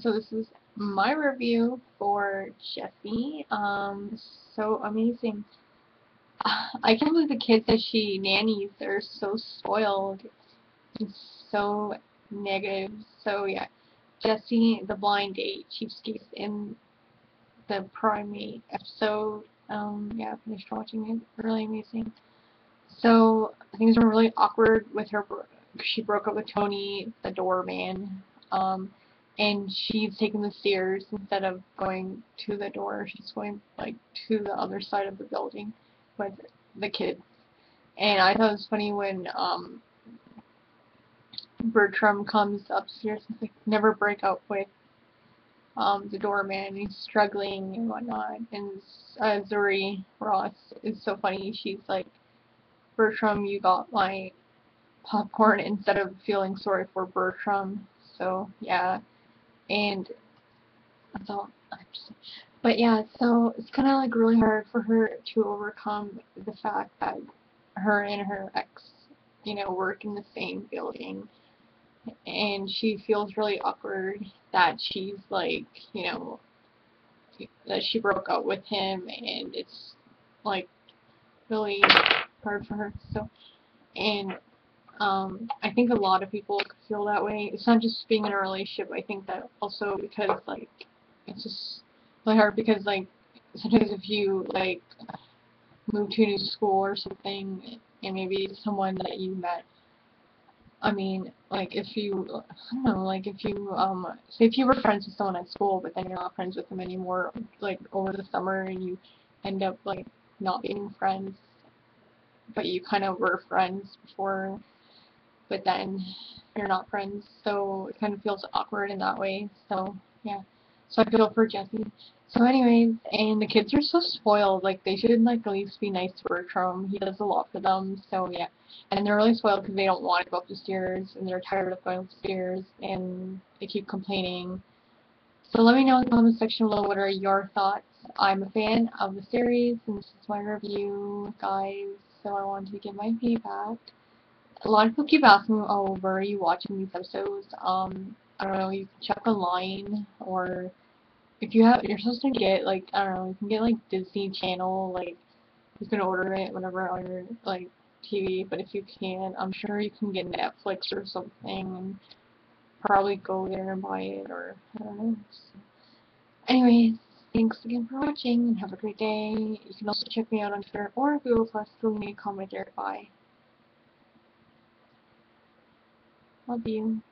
So this is my review for Jessie. Um, so amazing. I can't believe the kids that she nannies are so spoiled and so negative. So yeah, Jessie, the blind date, cheapskates in the primate episode. Um, yeah, I finished watching it. Really amazing. So things were really awkward with her. She broke up with Tony, the doorman. Um, and she's taking the stairs instead of going to the door. She's going like to the other side of the building with the kids. And I thought it was funny when um Bertram comes upstairs and like never break up with um the doorman. He's struggling and whatnot. And uh, Zuri Ross is so funny. She's like, Bertram, you got my popcorn instead of feeling sorry for Bertram. So yeah and all but yeah so it's kind of like really hard for her to overcome the fact that her and her ex you know work in the same building. And she feels really awkward that she's like you know that she broke up with him and it's like really hard for her so and um, I think a lot of people feel that way. It's not just being in a relationship. I think that also because like it's just really hard because like sometimes if you like move to a new school or something and maybe someone that you met I mean, like if you, I don't know, like if you, um, say if you were friends with someone at school, but then you're not friends with them anymore, like over the summer, and you end up like not being friends, but you kind of were friends before but then you're not friends, so it kind of feels awkward in that way. So yeah, so I feel for Jessie. So anyways, and the kids are so spoiled. Like they should like at least be nice to Bertram. He does a lot for them. So yeah, and they're really spoiled because they don't want to go up the stairs and they're tired of going up the stairs and they keep complaining. So let me know in the comment section below what are your thoughts. I'm a fan of the series and this is my review, guys. So I wanted to give my feedback a lot of people keep asking oh, where are you watching these episodes? Um, I don't know, you can check online, or if you have, you're supposed to get, like, I don't know, you can get, like, Disney Channel, like, you can order it whenever on your, like, TV, but if you can, I'm sure you can get Netflix or something, and probably go there and buy it, or, I don't know. Anyways, thanks again for watching, and have a great day. You can also check me out on Twitter or Google+, so leave me a comment there. Bye. Love you.